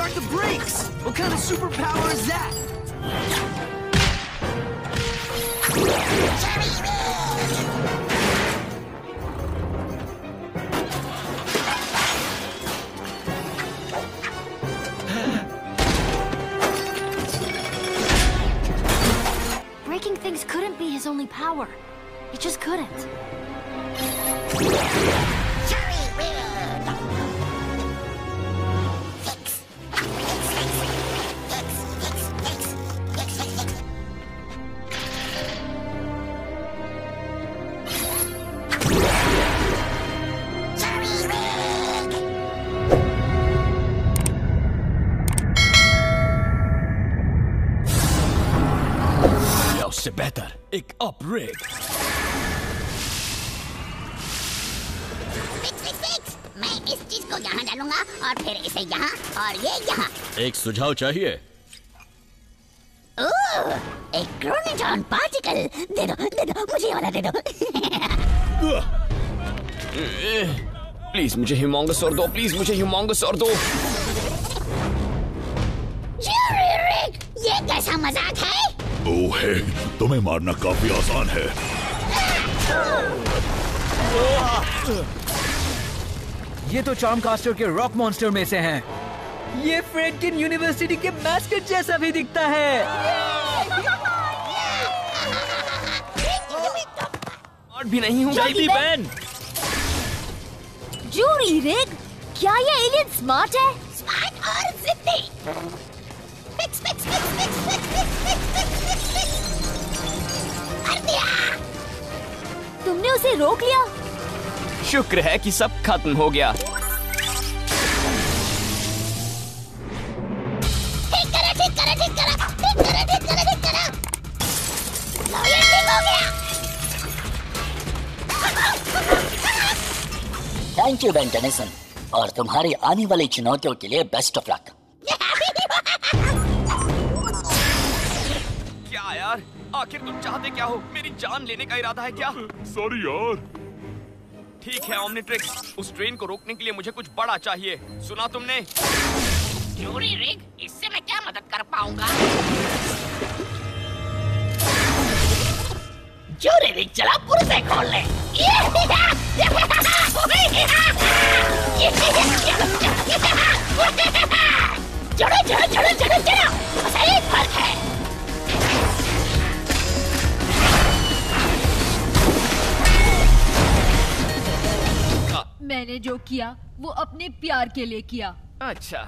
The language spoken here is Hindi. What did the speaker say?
start the brakes! What kind of superpower is that? Breaking things couldn't be his only power. It just couldn't. या उससे बेहतर एक अपग्रेड। मैं इस चीज़ को यहाँ डालूँगा और फिर इसे यहाँ और ये यहाँ। एक सुझाव चाहिए? ओह, एक क्रोनेटॉन पार्टिकल दे दो दे दो मुझे ये वाला दे दो। प्लीज़ मुझे हिमोंगस और दो प्लीज़ मुझे हिमोंगस और दो। ये कैसा मज़ाक है? ओह हे तुम्हें मारना काफ़ी आसान है। ये तो चार्मकास्टर के रॉक मॉन्स्टर में से हैं। ये फ्रेडकिन यूनिवर्सिटी के मैस्कट जैसा भी दिखता है। और भी नहीं हूँ! बेन जूरी रिग क्या ये एलियन स्मार्ट है? स्मार्ट और जिद्दी तुमने उसे रोक लिया? शुक्र है कि सब खत्म हो गया। थैंक यू बेंटनिसन और तुम्हारी आने वाली चुनौतियों के लिए बेस्ट ऑफ़ लक क्या यार आखिर तुम चाहते क्या हो मेरी जान लेने का इरादा है क्या सॉरी यार ठीक है ओमनीट्रिक्स उस ट्रेन को रोकने के लिए मुझे कुछ बड़ा चाहिए सुना तुमने ज्यूरी रिग इससे मैं क्या मदद कर पाऊँगा ज्यूरी रिग चला पुर्जे खोल ले मैंने जो किया वो अपने प्यार के लिए किया अच्छा